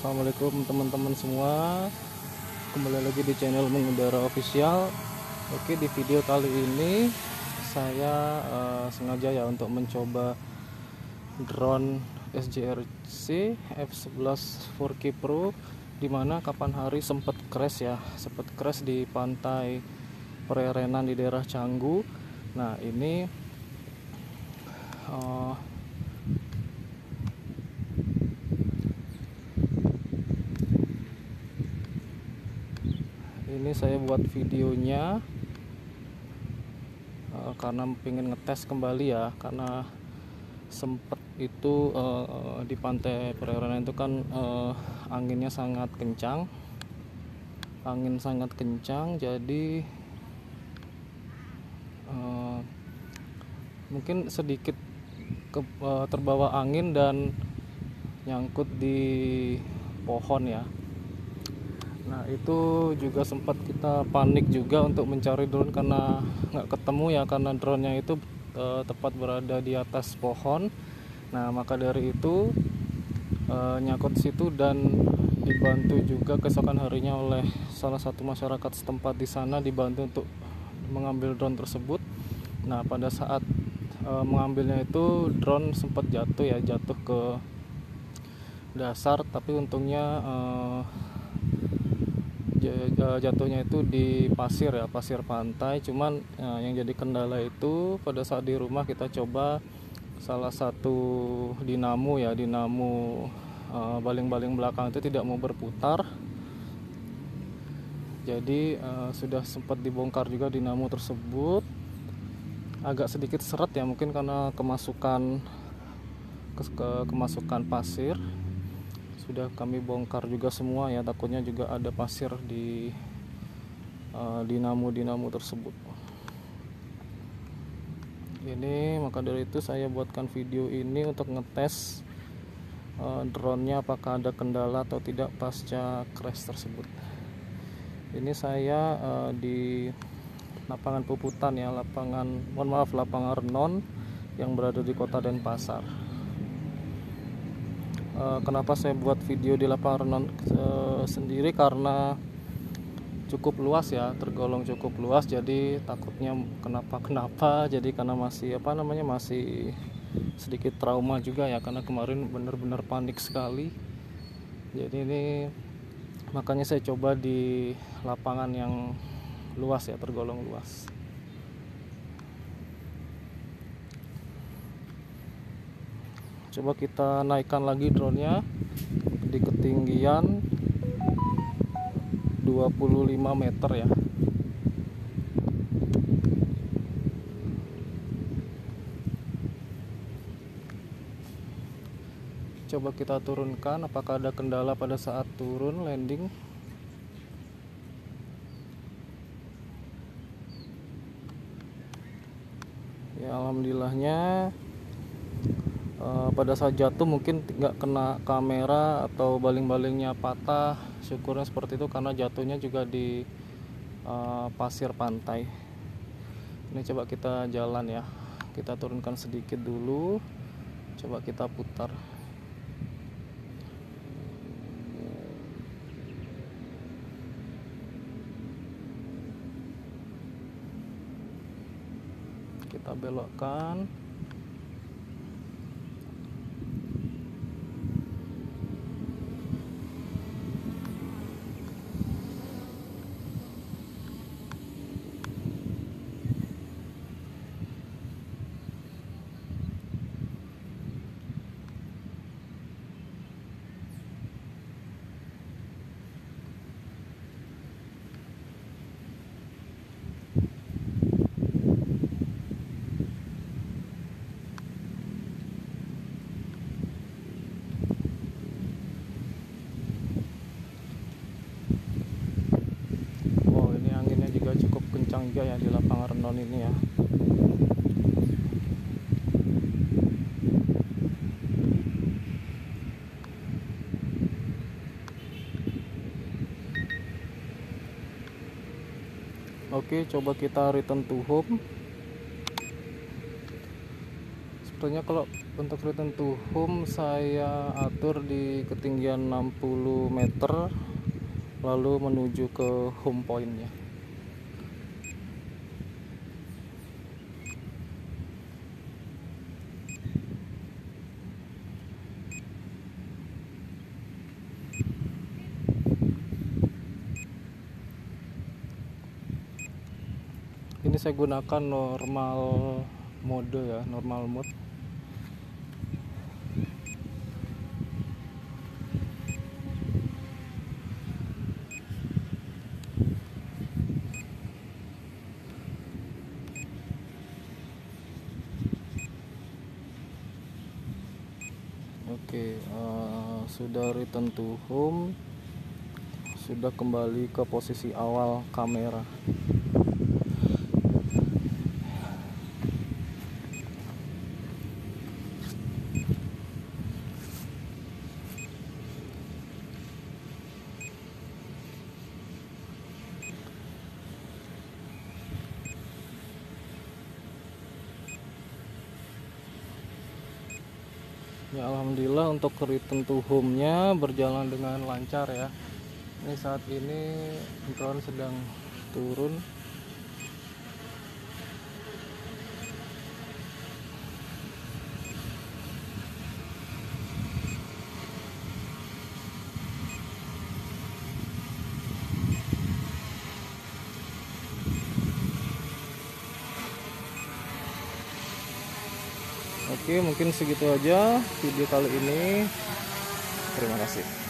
Assalamualaikum teman-teman semua. Kembali lagi di channel Mengudara Official. Oke di video kali ini Saya uh, sengaja ya untuk mencoba Drone SJRC F11 4K Pro Di mana kapan hari sempat crash ya Sempat crash di pantai Pererenan di daerah Canggu. Nah ini uh, ini saya buat videonya uh, karena pengen ngetes kembali ya karena sempet itu uh, di pantai Pererenan itu kan uh, anginnya sangat kencang. Angin sangat kencang jadi uh, mungkin sedikit ke, uh, terbawa angin dan nyangkut di pohon ya Nah itu juga sempat kita panik juga untuk mencari drone karena nggak ketemu ya karena drone-nya itu e, tepat berada di atas pohon. Nah maka dari itu e, nyangkut situ dan dibantu juga keesokan harinya oleh salah satu masyarakat setempat di sana dibantu untuk mengambil drone tersebut. Nah pada saat e, mengambilnya itu drone sempat jatuh ya jatuh ke dasar tapi untungnya e, jatuhnya itu di pasir ya pasir pantai. Cuman ya, yang jadi kendala itu pada saat di rumah kita coba salah satu dinamo ya dinamo eh, baling-baling uh, belakang itu tidak mau berputar. Jadi uh, sudah sempat dibongkar juga dinamo tersebut. Agak sedikit seret ya mungkin karena kemasukan ke, ke kemasukan pasir sudah kami bongkar juga semua ya takutnya juga ada pasir di uh, dinamo-dinamo tersebut. Ini maka dari itu saya buatkan video ini untuk ngetes uh, drone-nya apakah ada kendala atau tidak pasca crash tersebut. Ini saya uh, di lapangan puputan ya lapangan mohon maaf lapangan Renon yang berada di kota Denpasar Eh, kenapa saya buat video di lapangan renang uh, sendiri? Karena cukup luas ya tergolong cukup luas. Jadi takutnya kenapa kenapa? Jadi karena masih apa namanya masih sedikit trauma juga ya karena kemarin benar-benar panik sekali. Jadi ini makanya saya coba di lapangan yang luas ya tergolong luas coba kita naikkan lagi drone-nya. Di ketinggian 25 meter ya. Coba kita turunkan apakah ada kendala pada saat turun landing? Ya alhamdulillahnya Eh, pada saat jatuh mungkin nggak kena kamera atau baling-balingnya patah syukurnya seperti itu karena jatuhnya juga di uh, pasir pantai. Ini coba kita jalan ya. Kita turunkan sedikit dulu. Coba kita putar. Kita belokkan kencang juga ya di lapangan Renon ini ya. Oke coba kita return to home. Waktunya kalau untuk return to home saya atur di ketinggian 60 meter lalu menuju ke home pointnya. Ini saya gunakan normal mode ya normal mode Oke, uh, sudah return to home, sudah kembali ke posisi awal kamera. Ya alhamdulillah untuk return to home-nya berjalan dengan lancar ya. Ini saat ini drone sedang turun. Oke, mungkin segitu aja video kali ini. Terima kasih.